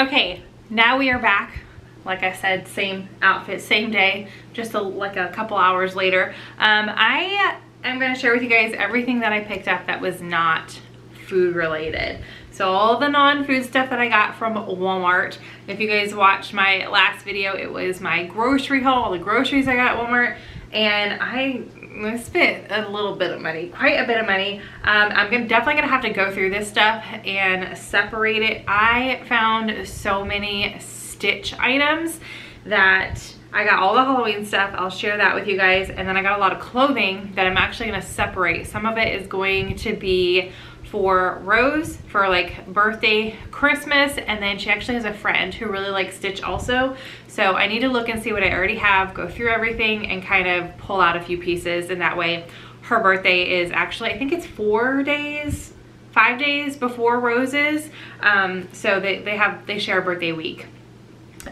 Okay, now we are back. Like I said, same outfit, same day, just a, like a couple hours later. Um, I am gonna share with you guys everything that I picked up that was not food related. So all the non-food stuff that I got from Walmart. If you guys watched my last video, it was my grocery haul, all the groceries I got at Walmart. And I I spent a little bit of money, quite a bit of money. Um, I'm gonna, definitely gonna have to go through this stuff and separate it. I found so many Stitch items that I got all the Halloween stuff. I'll share that with you guys. And then I got a lot of clothing that I'm actually gonna separate. Some of it is going to be for Rose for like birthday, Christmas, and then she actually has a friend who really likes Stitch also. So I need to look and see what I already have, go through everything and kind of pull out a few pieces and that way her birthday is actually, I think it's four days, five days before Rose's. Um, so they, they have, they share a birthday week.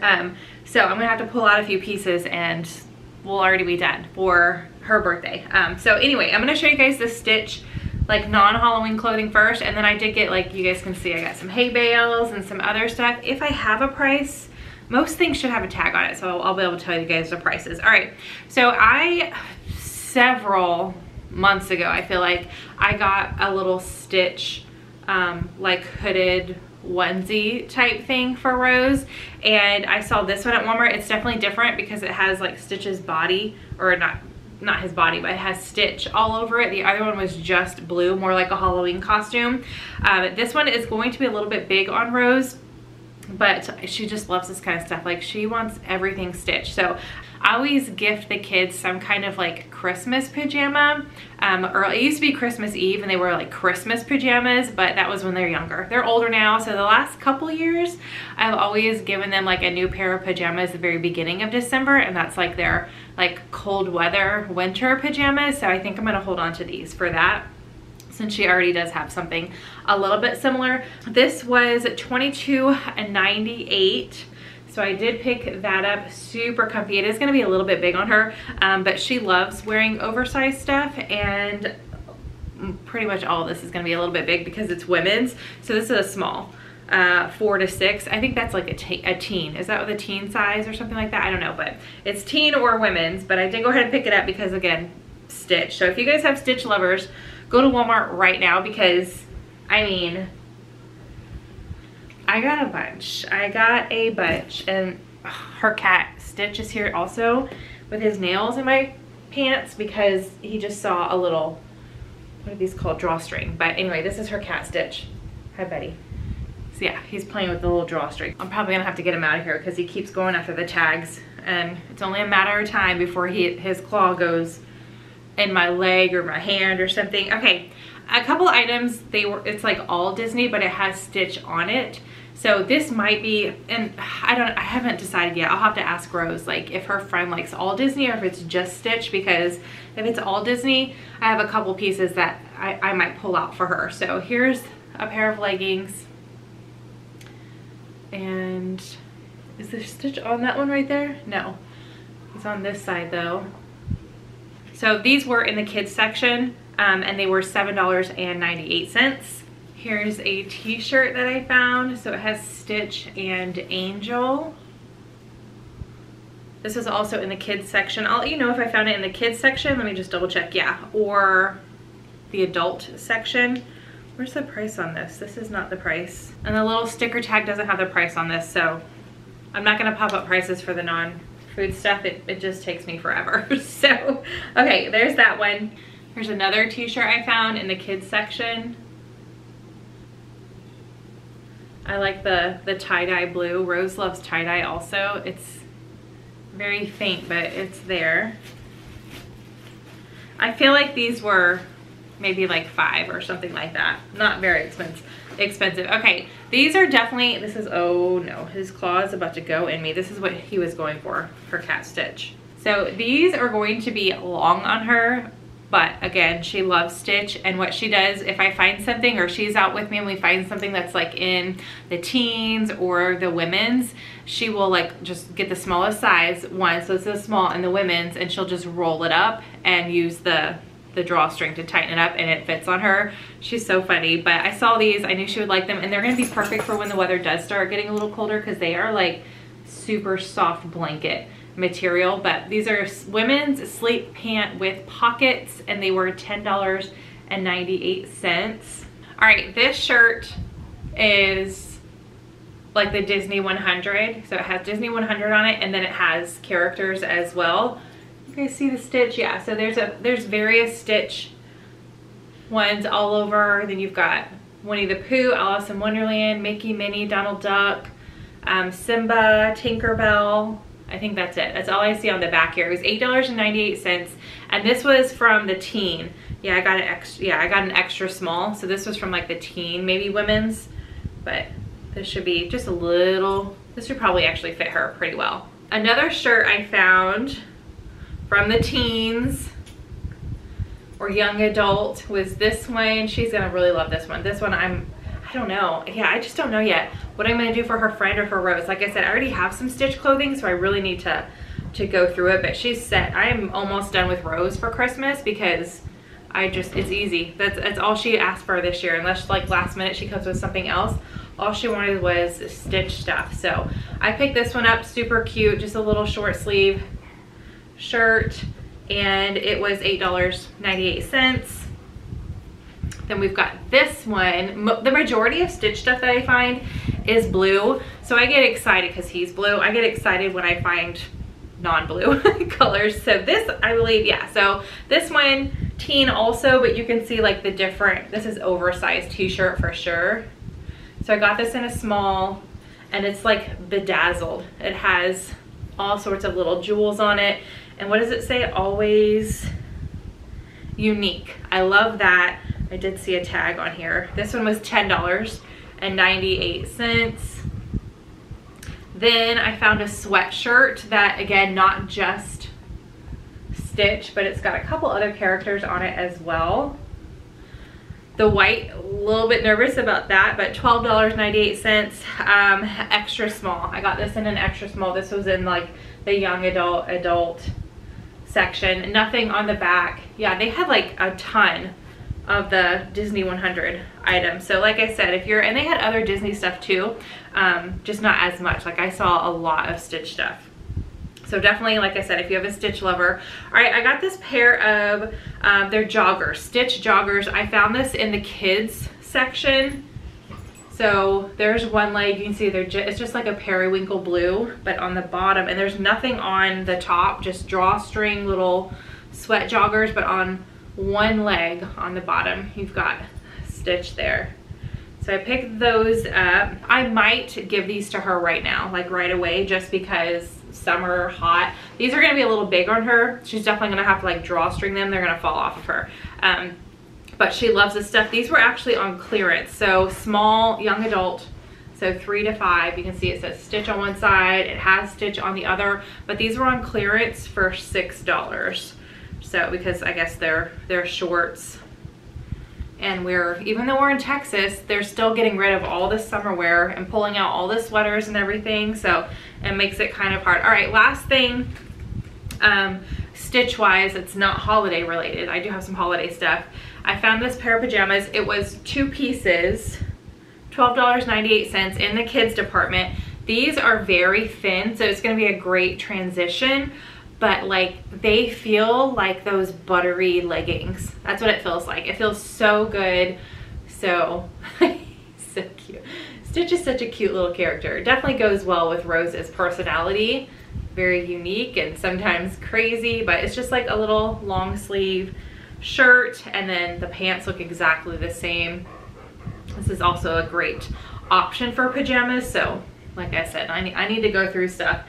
Um, so I'm gonna have to pull out a few pieces and we'll already be done for her birthday. Um, so anyway, I'm gonna show you guys the Stitch like non-Halloween clothing first and then I did get like you guys can see I got some hay bales and some other stuff. If I have a price, most things should have a tag on it so I'll, be able to tell you guys the prices. All right, so I several months ago I feel like I got a little Stitch um, like hooded onesie type thing for Rose and I saw this one at Walmart. It's definitely different because it has like Stitch's body or not not his body, but it has Stitch all over it. The other one was just blue, more like a Halloween costume. Um, this one is going to be a little bit big on Rose, but she just loves this kind of stuff. Like she wants everything stitched. So I always gift the kids some kind of like Christmas pajama. Um, or it used to be Christmas Eve and they were like Christmas pajamas, but that was when they're younger. They're older now. So the last couple years, I've always given them like a new pair of pajamas the very beginning of December. And that's like their like cold weather winter pajamas. So I think I'm gonna hold on to these for that since she already does have something a little bit similar. This was 22.98. So I did pick that up, super comfy. It is gonna be a little bit big on her, um, but she loves wearing oversized stuff and pretty much all this is gonna be a little bit big because it's women's. So this is a small, uh, four to six. I think that's like a, a teen. Is that with a teen size or something like that? I don't know, but it's teen or women's, but I did go ahead and pick it up because again, Stitch. So if you guys have Stitch lovers, go to Walmart right now because, I mean, I got a bunch. I got a bunch and her cat Stitch is here also with his nails in my pants because he just saw a little, what are these called, drawstring. But anyway, this is her cat Stitch. Hi, buddy. So yeah, he's playing with the little drawstring. I'm probably gonna have to get him out of here because he keeps going after the tags and it's only a matter of time before he his claw goes in my leg or my hand or something. Okay, a couple items, they were, it's like all Disney, but it has Stitch on it. So this might be, and I don't, I haven't decided yet. I'll have to ask Rose, like if her friend likes all Disney or if it's just Stitch, because if it's all Disney, I have a couple pieces that I, I might pull out for her. So here's a pair of leggings. And is there Stitch on that one right there? No, it's on this side though. So these were in the kids section um, and they were $7.98. Here's a t-shirt that I found. So it has Stitch and Angel. This is also in the kids section. I'll let you know if I found it in the kids section. Let me just double check. Yeah, or the adult section. Where's the price on this? This is not the price. And the little sticker tag doesn't have the price on this, so I'm not gonna pop up prices for the non food stuff, it, it just takes me forever. so, okay, there's that one. Here's another t-shirt I found in the kids section. I like the, the tie-dye blue. Rose loves tie-dye also. It's very faint, but it's there. I feel like these were maybe like five or something like that. Not very expensive expensive. Okay, these are definitely, this is, oh no, his claw is about to go in me. This is what he was going for, for Cat Stitch. So these are going to be long on her, but again, she loves Stitch. And what she does, if I find something or she's out with me and we find something that's like in the teens or the women's, she will like just get the smallest size one. So it's a small in the women's and she'll just roll it up and use the the drawstring to tighten it up and it fits on her. She's so funny, but I saw these, I knew she would like them and they're gonna be perfect for when the weather does start getting a little colder because they are like super soft blanket material, but these are women's sleep pant with pockets and they were $10.98. All right, this shirt is like the Disney 100. So it has Disney 100 on it and then it has characters as well. Guys see the stitch? Yeah, so there's a there's various stitch ones all over. Then you've got Winnie the Pooh, Alice in Wonderland, Mickey, Minnie, Donald Duck, um, Simba, Tinkerbell. I think that's it. That's all I see on the back here. It was $8.98 and this was from the teen. Yeah, I got an extra, yeah, I got an extra small. So this was from like the teen, maybe women's, but this should be just a little, this would probably actually fit her pretty well. Another shirt I found from the teens or young adult was this one. She's gonna really love this one. This one I'm, I don't know. Yeah, I just don't know yet what I'm gonna do for her friend or for Rose. Like I said, I already have some stitch clothing, so I really need to, to go through it, but she's set. I am almost done with Rose for Christmas because I just, it's easy. That's, that's all she asked for this year, unless like last minute she comes with something else. All she wanted was stitch stuff. So I picked this one up, super cute, just a little short sleeve shirt, and it was $8.98. Then we've got this one. The majority of stitch stuff that I find is blue. So I get excited because he's blue. I get excited when I find non-blue colors. So this, I believe, yeah. So this one, teen also, but you can see like the different, this is oversized t-shirt for sure. So I got this in a small and it's like bedazzled. It has all sorts of little jewels on it. And what does it say? Always unique. I love that. I did see a tag on here. This one was $10.98. Then I found a sweatshirt that, again, not just Stitch, but it's got a couple other characters on it as well. The white, a little bit nervous about that, but $12.98, um, extra small. I got this in an extra small. This was in like the young adult, adult section. Nothing on the back. Yeah, they had like a ton of the Disney 100 items. So like I said, if you're, and they had other Disney stuff too, um, just not as much. Like I saw a lot of Stitch stuff. So definitely, like I said, if you have a Stitch lover. All right, I got this pair of, um, they're joggers, Stitch joggers. I found this in the kids section. So there's one leg, you can see they're just, it's just like a periwinkle blue, but on the bottom, and there's nothing on the top, just drawstring little sweat joggers, but on one leg on the bottom, you've got Stitch there. So I picked those up. I might give these to her right now, like right away, just because summer, hot. These are gonna be a little big on her. She's definitely gonna have to like drawstring them. They're gonna fall off of her. Um, but she loves this stuff. These were actually on clearance. So small, young adult, so three to five. You can see it says Stitch on one side. It has Stitch on the other, but these were on clearance for $6. So because I guess they're, they're shorts and we're even though we're in Texas they're still getting rid of all this summer wear and pulling out all the sweaters and everything so it makes it kind of hard all right last thing um, stitch wise it's not holiday related I do have some holiday stuff I found this pair of pajamas it was two pieces $12.98 in the kids department these are very thin so it's going to be a great transition but like they feel like those buttery leggings. That's what it feels like. It feels so good. So, so cute. Stitch is such a cute little character. It definitely goes well with Rose's personality. Very unique and sometimes crazy, but it's just like a little long sleeve shirt and then the pants look exactly the same. This is also a great option for pajamas. So like I said, I need, I need to go through stuff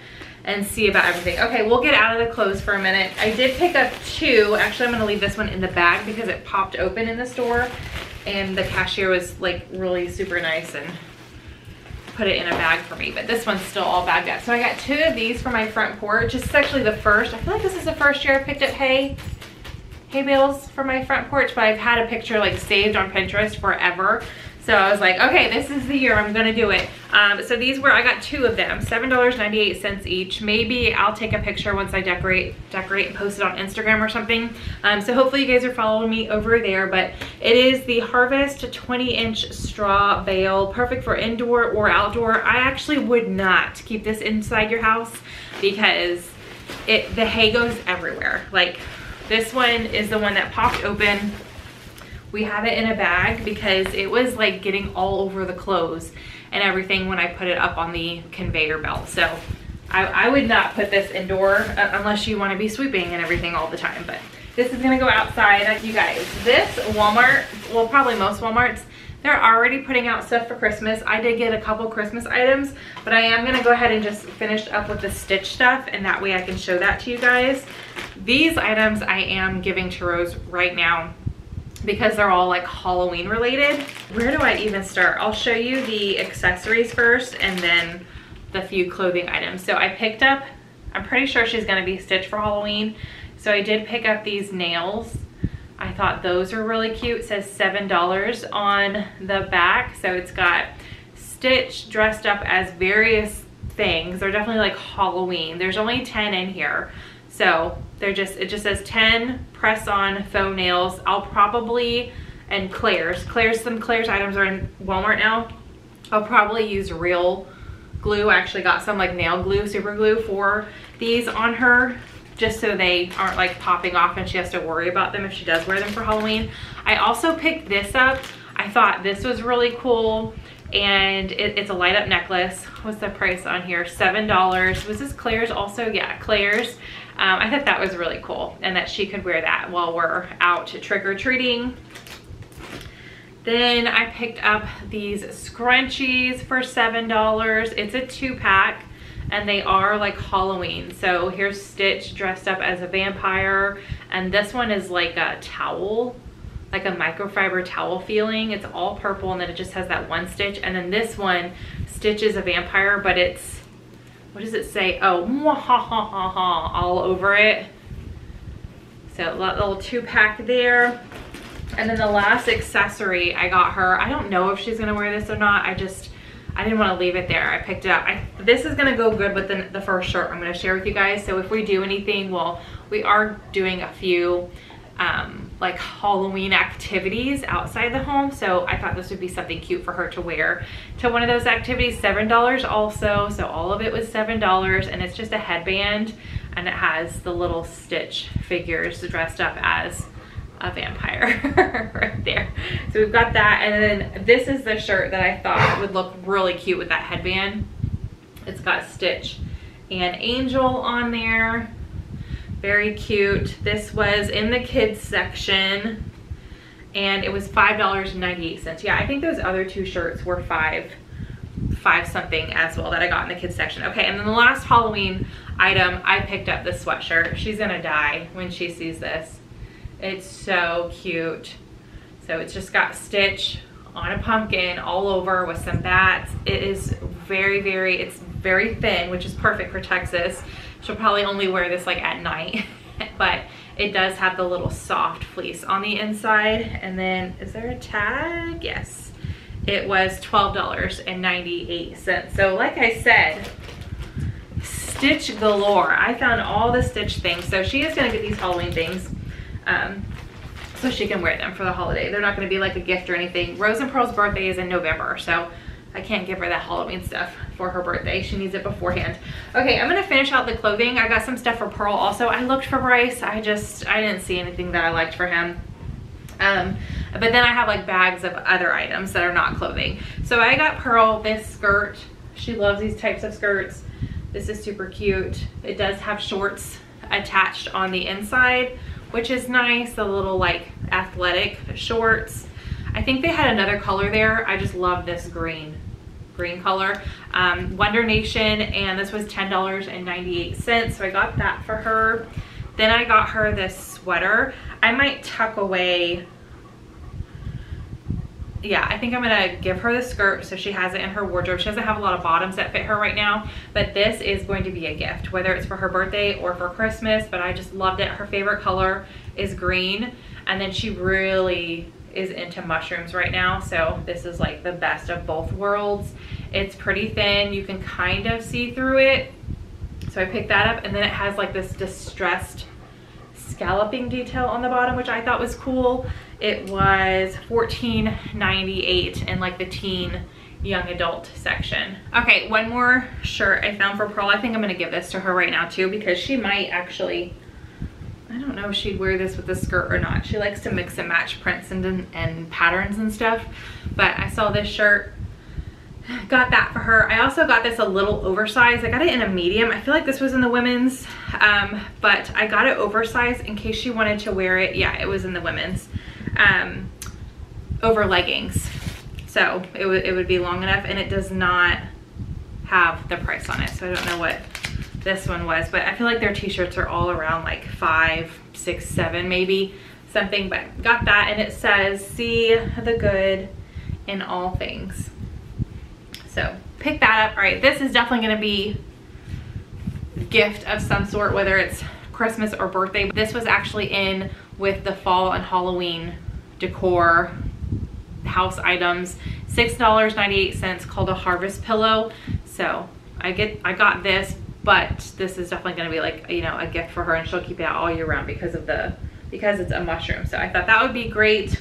and see about everything. Okay, we'll get out of the clothes for a minute. I did pick up two. Actually, I'm gonna leave this one in the bag because it popped open in the store and the cashier was like really super nice and put it in a bag for me, but this one's still all bagged up. So I got two of these for my front porch. This is actually the first. I feel like this is the first year I picked up hay, hay bales for my front porch, but I've had a picture like saved on Pinterest forever. So I was like, okay, this is the year I'm gonna do it. Um, so these were, I got two of them, $7.98 each. Maybe I'll take a picture once I decorate, decorate and post it on Instagram or something. Um, so hopefully you guys are following me over there, but it is the Harvest 20 inch straw bale, perfect for indoor or outdoor. I actually would not keep this inside your house because it the hay goes everywhere. Like this one is the one that popped open we have it in a bag because it was like getting all over the clothes and everything when I put it up on the conveyor belt. So I, I would not put this indoor uh, unless you want to be sweeping and everything all the time. But this is going to go outside. You guys, this Walmart, well, probably most Walmarts, they're already putting out stuff for Christmas. I did get a couple Christmas items, but I am gonna go ahead and just finish up with the Stitch stuff and that way I can show that to you guys. These items I am giving to Rose right now because they're all like Halloween related. Where do I even start? I'll show you the accessories first and then the few clothing items. So I picked up, I'm pretty sure she's gonna be stitched for Halloween. So I did pick up these nails. I thought those are really cute. It says $7 on the back. So it's got Stitch dressed up as various things. They're definitely like Halloween. There's only 10 in here. So they're just, it just says 10 press on faux nails. I'll probably, and Claire's, Claire's, some Claire's items are in Walmart now. I'll probably use real glue. I actually got some like nail glue, super glue for these on her just so they aren't like popping off and she has to worry about them if she does wear them for Halloween. I also picked this up. I thought this was really cool and it, it's a light up necklace. What's the price on here? $7. Was this Claire's also? Yeah, Claire's. Um, I thought that was really cool and that she could wear that while we're out trick-or-treating. Then I picked up these scrunchies for $7. It's a two pack and they are like Halloween. So here's Stitch dressed up as a vampire and this one is like a towel, like a microfiber towel feeling. It's all purple and then it just has that one stitch. And then this one, Stitch is a vampire, but it's what does it say? Oh, ha ha ha all over it. So little two pack there. And then the last accessory I got her, I don't know if she's gonna wear this or not. I just, I didn't wanna leave it there. I picked it up. I, this is gonna go good with the, the first shirt I'm gonna share with you guys. So if we do anything, well, we are doing a few um, like Halloween activities outside the home. So I thought this would be something cute for her to wear to one of those activities. $7 also, so all of it was $7 and it's just a headband and it has the little Stitch figures dressed up as a vampire right there. So we've got that and then this is the shirt that I thought would look really cute with that headband. It's got Stitch and Angel on there very cute. This was in the kids section and it was $5.98. Yeah, I think those other two shirts were five, five something as well that I got in the kids section. Okay, and then the last Halloween item, I picked up this sweatshirt. She's gonna die when she sees this. It's so cute. So it's just got Stitch on a pumpkin all over with some bats. It is very, very, it's very thin, which is perfect for Texas. She'll probably only wear this like at night, but it does have the little soft fleece on the inside. And then, is there a tag? Yes. It was $12.98. So like I said, Stitch galore. I found all the Stitch things. So she is gonna get these Halloween things. Um, so she can wear them for the holiday. They're not gonna be like a gift or anything. Rose and Pearl's birthday is in November, so I can't give her that Halloween stuff for her birthday. She needs it beforehand. Okay, I'm gonna finish out the clothing. I got some stuff for Pearl also. I looked for Bryce. I just, I didn't see anything that I liked for him. Um, but then I have like bags of other items that are not clothing. So I got Pearl this skirt. She loves these types of skirts. This is super cute. It does have shorts attached on the inside, which is nice. The little like athletic shorts. I think they had another color there. I just love this green, green color. Um, Wonder Nation, and this was $10.98, so I got that for her. Then I got her this sweater. I might tuck away yeah, I think I'm gonna give her the skirt so she has it in her wardrobe. She doesn't have a lot of bottoms that fit her right now, but this is going to be a gift, whether it's for her birthday or for Christmas, but I just loved it. Her favorite color is green, and then she really is into mushrooms right now. So this is like the best of both worlds. It's pretty thin. You can kind of see through it. So I picked that up and then it has like this distressed scalloping detail on the bottom, which I thought was cool. It was $14.98 in like the teen young adult section. Okay, one more shirt I found for Pearl. I think I'm gonna give this to her right now too because she might actually, I don't know if she'd wear this with a skirt or not. She likes to mix and match prints and, and patterns and stuff. But I saw this shirt, got that for her. I also got this a little oversized. I got it in a medium. I feel like this was in the women's, um, but I got it oversized in case she wanted to wear it. Yeah, it was in the women's, um, over leggings. So it, it would be long enough and it does not have the price on it. So I don't know what this one was, but I feel like their t-shirts are all around like five, six, seven, maybe something, but got that. And it says, see the good in all things. So pick that up. All right, this is definitely gonna be gift of some sort, whether it's Christmas or birthday. This was actually in with the fall and Halloween decor house items $6.98 called a harvest pillow so I get I got this but this is definitely going to be like you know a gift for her and she'll keep it out all year round because of the because it's a mushroom. So I thought that would be great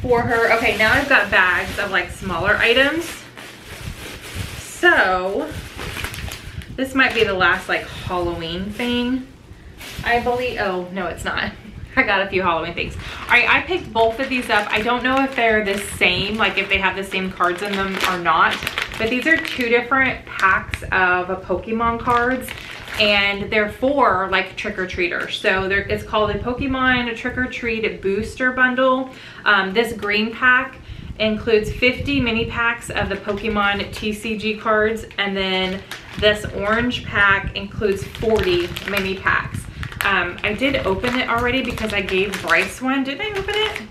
for her. Okay now I've got bags of like smaller items. So this might be the last like Halloween thing I believe. Oh no it's not. I got a few Halloween things. All right, I picked both of these up. I don't know if they're the same, like if they have the same cards in them or not, but these are two different packs of Pokemon cards and they're for like trick-or-treaters. So there, it's called a Pokemon Trick-or-Treat Booster Bundle. Um, this green pack includes 50 mini packs of the Pokemon TCG cards and then this orange pack includes 40 mini packs. Um, I did open it already because I gave Bryce one. Did I open it?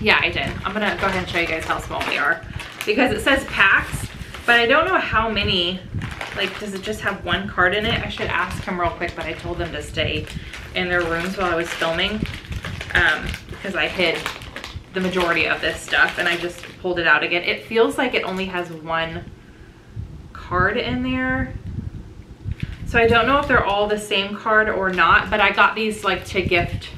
Yeah, I did. I'm gonna go ahead and show you guys how small they are because it says packs, but I don't know how many, like does it just have one card in it? I should ask him real quick, but I told them to stay in their rooms while I was filming um, because I hid the majority of this stuff and I just pulled it out again. It feels like it only has one card in there. So I don't know if they're all the same card or not, but I got these like to gift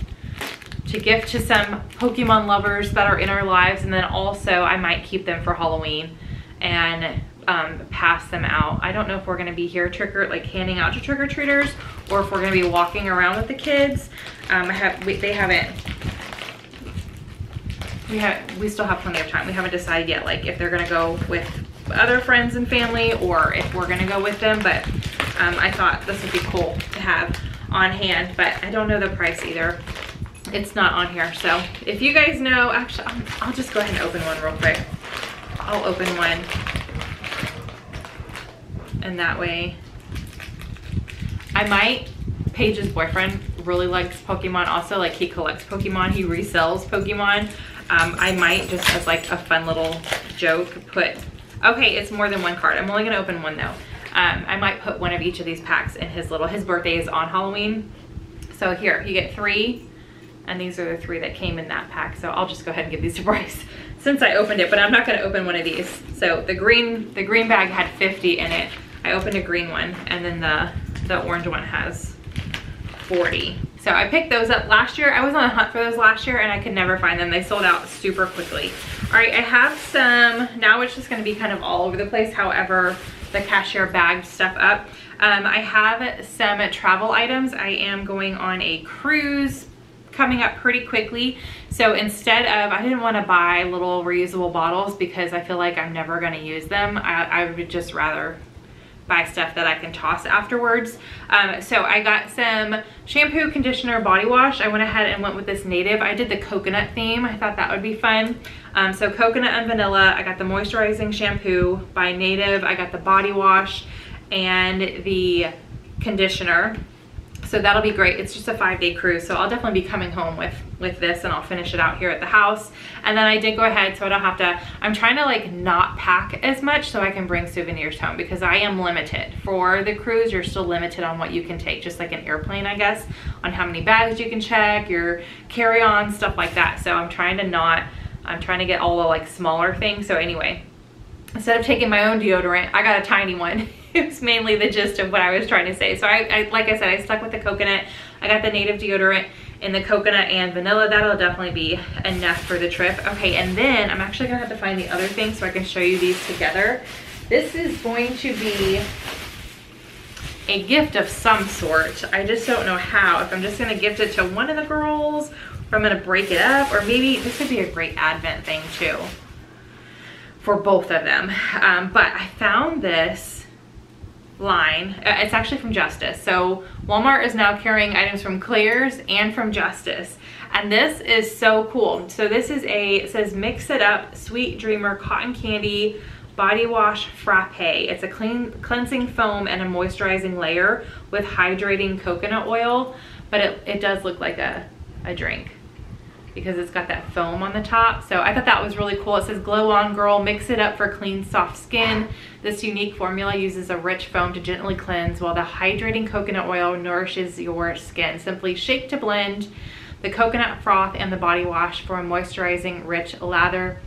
to gift to some Pokemon lovers that are in our lives. And then also I might keep them for Halloween and um, pass them out. I don't know if we're gonna be here trick or like handing out to trick-or-treaters or if we're gonna be walking around with the kids. Um, I have, we, they haven't, we have, we still have plenty of time. We haven't decided yet like if they're gonna go with other friends and family or if we're gonna go with them, but um, I thought this would be cool to have on hand, but I don't know the price either. It's not on here. So if you guys know, actually, I'll, I'll just go ahead and open one real quick. I'll open one. And that way, I might, Paige's boyfriend really likes Pokemon also. Like he collects Pokemon, he resells Pokemon. Um, I might just as like a fun little joke put, okay, it's more than one card. I'm only gonna open one though. Um, I might put one of each of these packs in his little, his birthday is on Halloween. So here, you get three, and these are the three that came in that pack. So I'll just go ahead and give these to Bryce since I opened it, but I'm not gonna open one of these. So the green, the green bag had 50 in it. I opened a green one, and then the, the orange one has 40. So I picked those up last year. I was on a hunt for those last year and I could never find them. They sold out super quickly. All right, I have some, now it's just gonna be kind of all over the place. However, the cashier bagged stuff up. Um, I have some travel items. I am going on a cruise coming up pretty quickly. So instead of, I didn't want to buy little reusable bottles because I feel like I'm never going to use them. I, I, would just rather buy stuff that I can toss afterwards. Um, so I got some shampoo, conditioner, body wash. I went ahead and went with this native. I did the coconut theme. I thought that would be fun. Um, so coconut and vanilla. I got the moisturizing shampoo by Native. I got the body wash and the conditioner. So that'll be great. It's just a five day cruise. So I'll definitely be coming home with, with this and I'll finish it out here at the house. And then I did go ahead so I don't have to, I'm trying to like not pack as much so I can bring souvenirs home because I am limited. For the cruise, you're still limited on what you can take, just like an airplane, I guess, on how many bags you can check, your carry-on, stuff like that. So I'm trying to not, I'm trying to get all the like smaller things. So anyway, instead of taking my own deodorant, I got a tiny one. it was mainly the gist of what I was trying to say. So I, I, like I said, I stuck with the coconut. I got the native deodorant in the coconut and vanilla. That'll definitely be enough for the trip. Okay, and then I'm actually gonna have to find the other thing so I can show you these together. This is going to be a gift of some sort. I just don't know how. If I'm just gonna gift it to one of the girls, or I'm gonna break it up, or maybe this would be a great advent thing too for both of them. Um, but I found this line. Uh, it's actually from Justice. So Walmart is now carrying items from Claire's and from Justice. And this is so cool. So this is a, says Mix It Up Sweet Dreamer Cotton Candy Body Wash Frappe. It's a clean, cleansing foam and a moisturizing layer with hydrating coconut oil, but it, it does look like a, a drink because it's got that foam on the top. So I thought that was really cool. It says Glow On Girl, mix it up for clean, soft skin. This unique formula uses a rich foam to gently cleanse while the hydrating coconut oil nourishes your skin. Simply shake to blend the coconut froth and the body wash for a moisturizing, rich lather.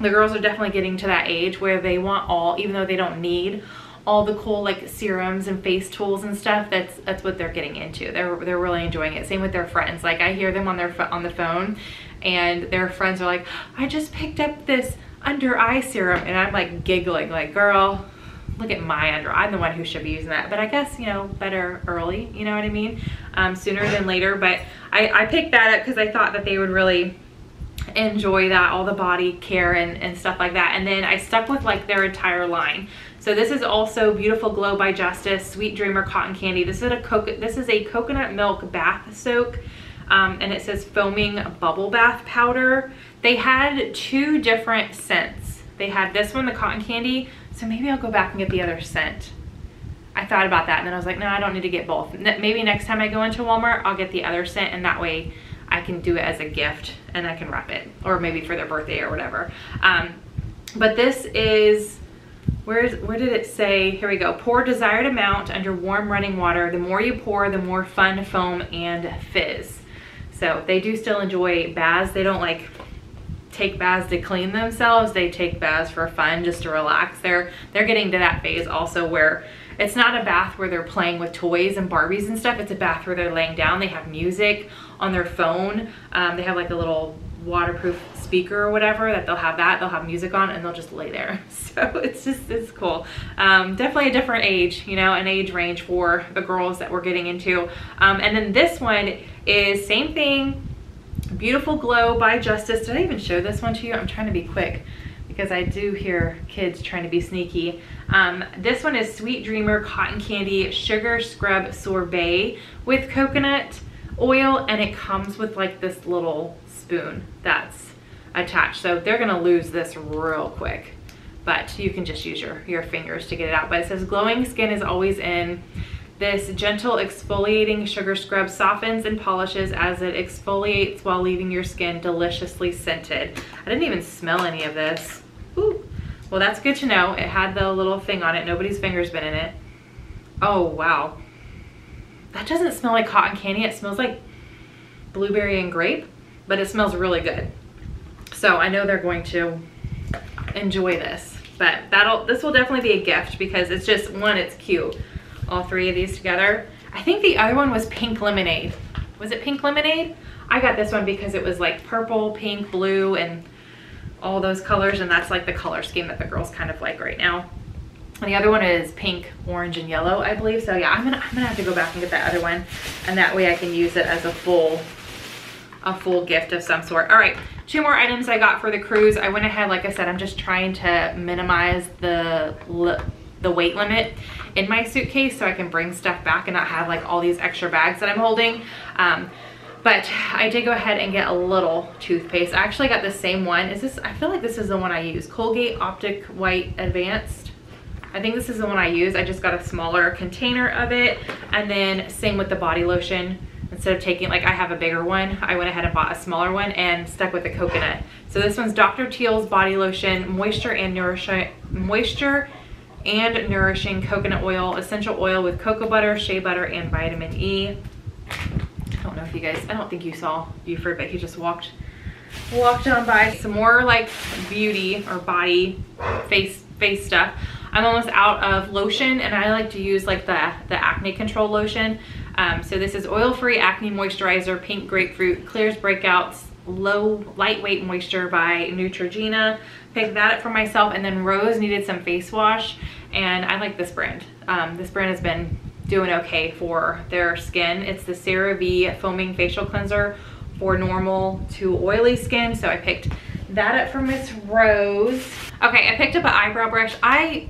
The girls are definitely getting to that age where they want all, even though they don't need all the cool like serums and face tools and stuff that's that's what they're getting into. They're they're really enjoying it. Same with their friends. Like i hear them on their on the phone and their friends are like i just picked up this under eye serum and i'm like giggling like girl look at my under i'm the one who should be using that but i guess you know better early you know what i mean? Um, sooner than later but i i picked that up because i thought that they would really enjoy that all the body care and, and stuff like that. And then i stuck with like their entire line so this is also Beautiful Glow by Justice, Sweet Dreamer Cotton Candy. This is a, coco this is a coconut milk bath soak. Um, and it says foaming bubble bath powder. They had two different scents. They had this one, the cotton candy, so maybe I'll go back and get the other scent. I thought about that and then I was like, no, I don't need to get both. Maybe next time I go into Walmart, I'll get the other scent and that way I can do it as a gift and I can wrap it or maybe for their birthday or whatever. Um, but this is Where's, where did it say, here we go, pour desired amount under warm running water. The more you pour, the more fun foam and fizz. So they do still enjoy baths. They don't like take baths to clean themselves. They take baths for fun, just to relax. They're, they're getting to that phase also where it's not a bath where they're playing with toys and Barbies and stuff. It's a bath where they're laying down. They have music on their phone. Um, they have like a little waterproof speaker or whatever that they'll have that they'll have music on and they'll just lay there. So it's just it's cool. Um, definitely a different age you know an age range for the girls that we're getting into. Um, and then this one is same thing beautiful glow by justice. Did i even show this one to you? I'm trying to be quick because i do hear kids trying to be sneaky. Um, this one is sweet dreamer cotton candy sugar scrub sorbet with coconut oil and it comes with like this little spoon that's attached. So they're gonna lose this real quick, but you can just use your, your fingers to get it out. But it says glowing skin is always in. This gentle exfoliating sugar scrub softens and polishes as it exfoliates while leaving your skin deliciously scented. I didn't even smell any of this. Ooh. Well, that's good to know. It had the little thing on it. Nobody's finger's been in it. Oh, wow. That doesn't smell like cotton candy. It smells like blueberry and grape, but it smells really good. So I know they're going to enjoy this, but that'll, this will definitely be a gift because it's just, one, it's cute. All three of these together. I think the other one was pink lemonade. Was it pink lemonade? I got this one because it was like purple, pink, blue, and all those colors, and that's like the color scheme that the girls kind of like right now. And the other one is pink, orange, and yellow, I believe. So yeah, I'm gonna I'm gonna have to go back and get that other one, and that way I can use it as a full a full gift of some sort. All right, two more items I got for the cruise. I went ahead, like I said, I'm just trying to minimize the the weight limit in my suitcase so I can bring stuff back and not have like all these extra bags that I'm holding. Um, but I did go ahead and get a little toothpaste. I actually got the same one. Is this, I feel like this is the one I use. Colgate Optic White Advanced. I think this is the one I use. I just got a smaller container of it. And then same with the body lotion. Instead of taking, like I have a bigger one, I went ahead and bought a smaller one and stuck with the coconut. So this one's Dr. Teal's Body Lotion, Moisture and Nourishing, Moisture and Nourishing Coconut Oil, Essential Oil with cocoa butter, shea butter, and vitamin E. I don't know if you guys, I don't think you saw Buford, but he just walked walked on by some more like beauty or body face face stuff i'm almost out of lotion and i like to use like the the acne control lotion um, so this is oil-free acne moisturizer pink grapefruit clears breakouts low lightweight moisture by neutrogena picked that up for myself and then rose needed some face wash and i like this brand um, this brand has been doing okay for their skin it's the CeraVe foaming facial cleanser for normal to oily skin. So I picked that up for Miss Rose. Okay, I picked up an eyebrow brush. I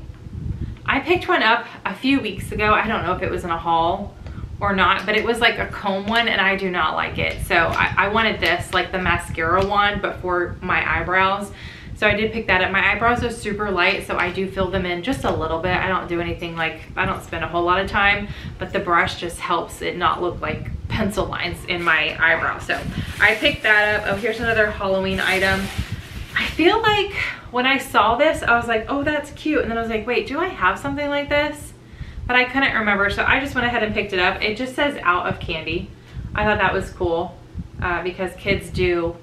I picked one up a few weeks ago. I don't know if it was in a haul or not, but it was like a comb one and I do not like it. So I, I wanted this, like the mascara one, but for my eyebrows. So I did pick that up. My eyebrows are super light, so I do fill them in just a little bit. I don't do anything like, I don't spend a whole lot of time, but the brush just helps it not look like pencil lines in my eyebrow. So I picked that up. Oh, here's another Halloween item. I feel like when I saw this, I was like, oh, that's cute. And then I was like, wait, do I have something like this? But I couldn't remember, so I just went ahead and picked it up. It just says out of candy. I thought that was cool uh, because kids do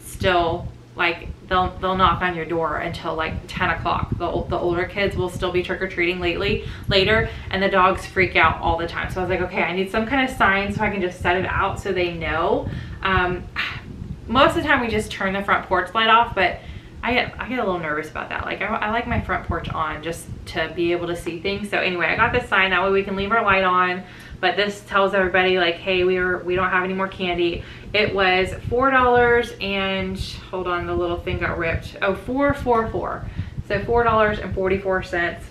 still like they'll they'll knock on your door until like 10 o'clock the, the older kids will still be trick-or-treating lately later and the dogs freak out all the time so i was like okay i need some kind of sign so i can just set it out so they know um, most of the time we just turn the front porch light off but I get, I get a little nervous about that. Like I, I like my front porch on just to be able to see things. So anyway, I got this sign. That way we can leave our light on. But this tells everybody like hey we are we don't have any more candy. It was four dollars and hold on the little thing got ripped. Oh four four four. So four dollars and 44 cents.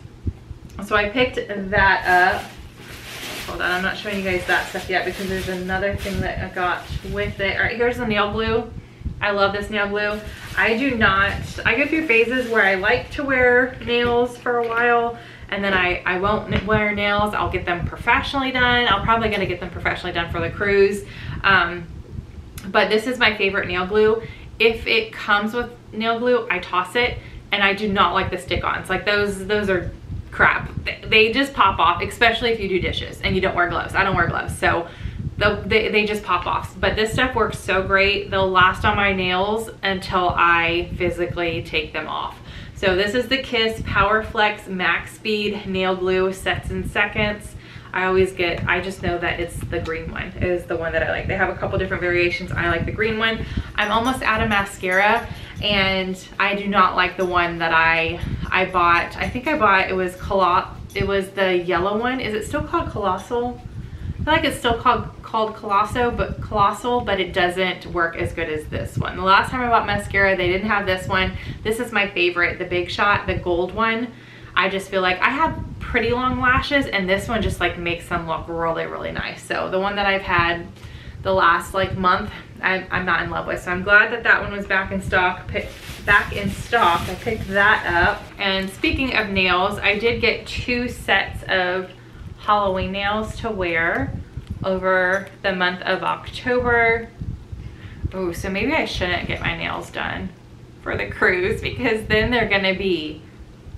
So i picked that up. Hold on i'm not showing you guys that stuff yet because there's another thing that i got with it. All right here's the nail glue I love this nail glue. I do not, I go through phases where I like to wear nails for a while and then I, I won't wear nails. I'll get them professionally done. I'm probably gonna get them professionally done for the cruise. Um, but this is my favorite nail glue. If it comes with nail glue, I toss it and I do not like the stick-ons. Like those, those are crap. They just pop off, especially if you do dishes and you don't wear gloves. I don't wear gloves, so they, they just pop off. But this stuff works so great. They'll last on my nails until I physically take them off. So this is the Kiss PowerFlex Max Speed Nail Glue Sets in Seconds. I always get, I just know that it's the green one is the one that I like. They have a couple different variations. I like the green one. I'm almost out of mascara and I do not like the one that I I bought. I think I bought, it was Coloss, it was the yellow one. Is it still called Colossal? I feel like it's still called called Colosso, but Colossal, but it doesn't work as good as this one. The last time I bought mascara, they didn't have this one. This is my favorite, the Big Shot, the gold one. I just feel like I have pretty long lashes and this one just like makes them look really, really nice. So the one that I've had the last like month, I, I'm not in love with. So I'm glad that that one was back in stock. Pick, back in stock. I picked that up. And speaking of nails, I did get two sets of Halloween nails to wear over the month of October. Oh, so maybe I shouldn't get my nails done for the cruise because then they're gonna be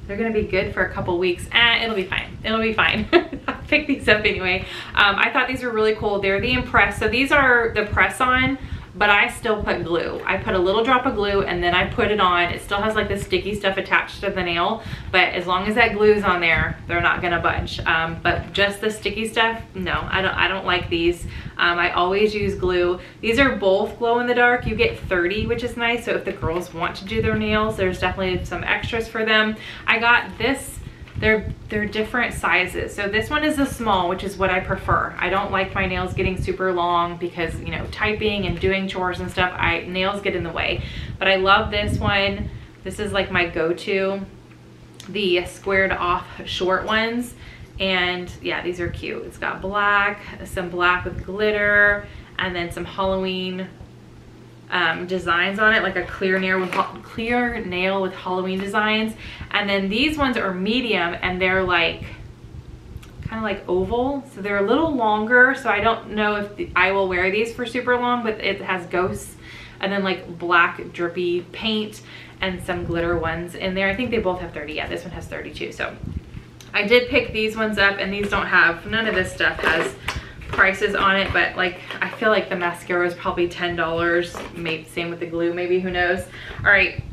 they're gonna be good for a couple weeks. Eh, it'll be fine. It'll be fine. I'll pick these up anyway. Um, I thought these were really cool. They're the Impress. So these are the press-on but I still put glue. I put a little drop of glue and then I put it on. It still has like the sticky stuff attached to the nail, but as long as that glue is on there, they're not gonna budge. Um, but just the sticky stuff, no, I don't, I don't like these. Um, I always use glue. These are both glow in the dark. You get 30, which is nice. So if the girls want to do their nails, there's definitely some extras for them. I got this they're, they're different sizes. So this one is a small, which is what I prefer. I don't like my nails getting super long because, you know, typing and doing chores and stuff, I nails get in the way. But I love this one. This is like my go-to, the squared off short ones. And yeah, these are cute. It's got black, some black with glitter, and then some Halloween um, designs on it, like a clear nail with clear nail with Halloween designs. And then these ones are medium and they're like kind of like oval. So they're a little longer. So I don't know if the, I will wear these for super long, but it has ghosts and then like black drippy paint and some glitter ones in there. I think they both have 30. Yeah, this one has 32. So I did pick these ones up and these don't have, none of this stuff has prices on it, but like, I feel like the mascara is probably $10. Maybe same with the glue, maybe, who knows. All right,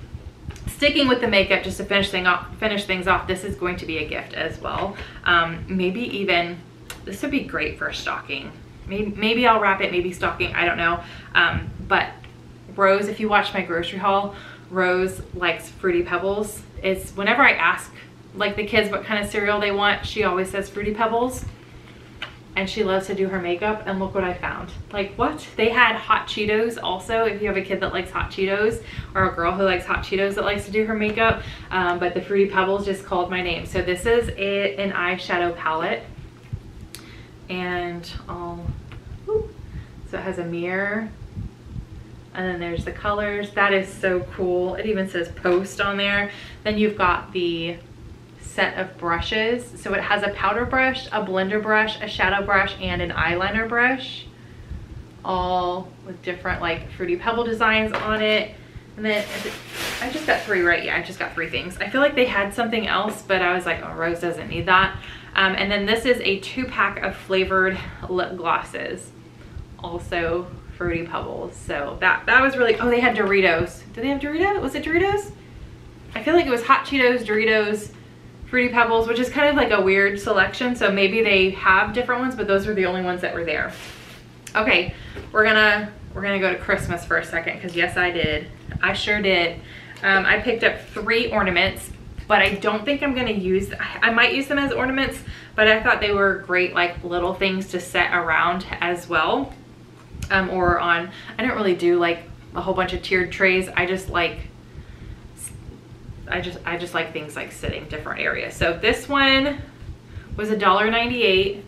sticking with the makeup just to finish, thing off, finish things off, this is going to be a gift as well. Um, maybe even, this would be great for a stocking. Maybe, maybe I'll wrap it, maybe stocking, I don't know. Um, but Rose, if you watch my grocery haul, Rose likes Fruity Pebbles. It's whenever I ask like the kids what kind of cereal they want, she always says Fruity Pebbles. And she loves to do her makeup and look what I found. Like what? They had hot Cheetos also if you have a kid that likes hot Cheetos or a girl who likes hot Cheetos that likes to do her makeup. Um, but the Fruity Pebbles just called my name. So this is a, an eyeshadow palette. And I'll, so it has a mirror and then there's the colors. That is so cool. It even says post on there. Then you've got the set of brushes. So it has a powder brush, a blender brush, a shadow brush, and an eyeliner brush. All with different like Fruity Pebble designs on it. And then I just got three, right? Yeah, I just got three things. I feel like they had something else, but I was like, oh, Rose doesn't need that. Um, and then this is a two pack of flavored lip glosses. Also Fruity Pebbles. So that, that was really, oh, they had Doritos. Did they have Doritos? Was it Doritos? I feel like it was Hot Cheetos, Doritos, Fruity Pebbles, which is kind of like a weird selection. So maybe they have different ones, but those were the only ones that were there. Okay, we're gonna, we're gonna go to Christmas for a second because yes, I did. I sure did. Um, I picked up three ornaments, but I don't think I'm gonna use, I might use them as ornaments, but I thought they were great like little things to set around as well um, or on, I don't really do like a whole bunch of tiered trays. I just like, I just, I just like things like sitting different areas. So this one was $1.98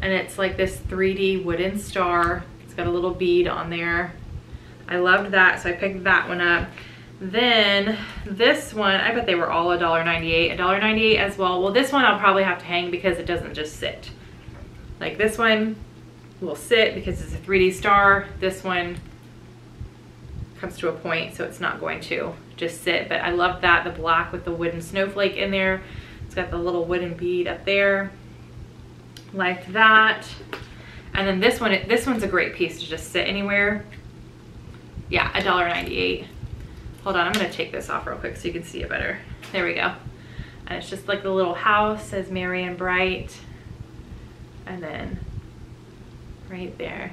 and it's like this 3D wooden star. It's got a little bead on there. I loved that, so I picked that one up. Then this one, I bet they were all $1.98, $1.98 as well. Well, this one I'll probably have to hang because it doesn't just sit. Like this one, will sit because it's a 3D star. This one comes to a point, so it's not going to just sit. But I love that, the black with the wooden snowflake in there. It's got the little wooden bead up there. Like that. And then this one, this one's a great piece to just sit anywhere. Yeah, $1.98. Hold on, I'm gonna take this off real quick so you can see it better. There we go. And it's just like the little house, says and Bright. And then right there.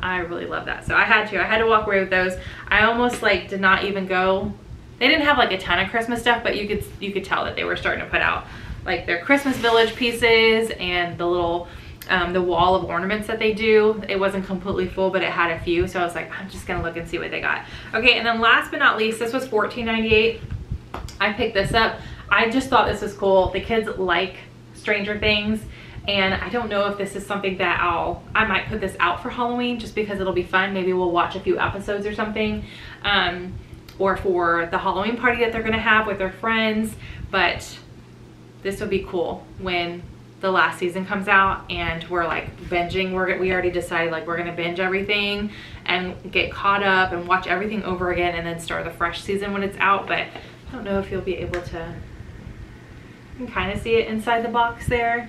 I really love that. So I had to, I had to walk away with those. I almost like did not even go, they didn't have like a ton of Christmas stuff, but you could, you could tell that they were starting to put out like their Christmas village pieces and the little, um, the wall of ornaments that they do. It wasn't completely full, but it had a few. So I was like, I'm just gonna look and see what they got. Okay, and then last but not least, this was $14.98. I picked this up. I just thought this was cool. The kids like Stranger Things and I don't know if this is something that I'll, I might put this out for Halloween just because it'll be fun. Maybe we'll watch a few episodes or something. Um, or for the Halloween party that they're gonna have with their friends. But this would be cool when the last season comes out and we're like binging. We're, we already decided like we're gonna binge everything and get caught up and watch everything over again and then start the fresh season when it's out. But I don't know if you'll be able to, kind of see it inside the box there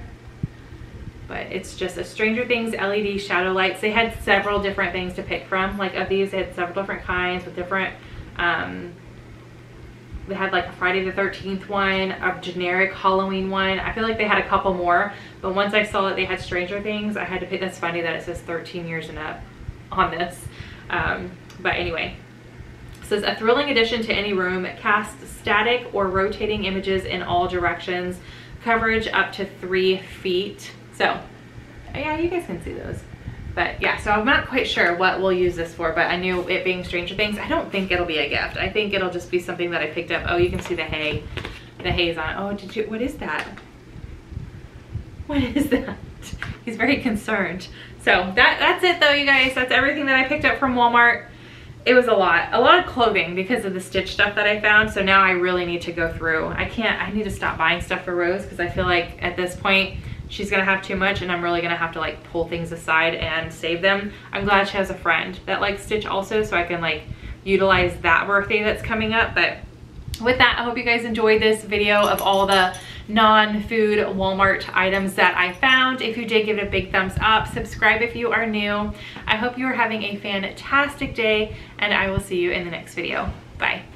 but it's just a Stranger Things LED shadow lights. They had several different things to pick from. Like of these, they had several different kinds with different, um, they had like a Friday the 13th one, a generic Halloween one. I feel like they had a couple more, but once I saw that they had Stranger Things, I had to pick, that's funny that it says 13 years and up on this. Um, but anyway, says a thrilling addition to any room. It casts static or rotating images in all directions. Coverage up to three feet. So yeah, you guys can see those. But yeah, so I'm not quite sure what we'll use this for, but I knew it being Stranger Things, I don't think it'll be a gift. I think it'll just be something that I picked up. Oh, you can see the hay, the hay's on. Oh, did you, what is that? What is that? He's very concerned. So that, that's it though, you guys. That's everything that I picked up from Walmart. it was a lot, a lot of clothing because of the stitch stuff that I found. So now I really need to go through. I can't, I need to stop buying stuff for Rose because I feel like at this point, she's gonna have too much and I'm really gonna have to like pull things aside and save them. I'm glad she has a friend that likes Stitch also so I can like utilize that birthday that's coming up. But with that, I hope you guys enjoyed this video of all the non-food Walmart items that I found. If you did, give it a big thumbs up. Subscribe if you are new. I hope you are having a fantastic day and I will see you in the next video. Bye.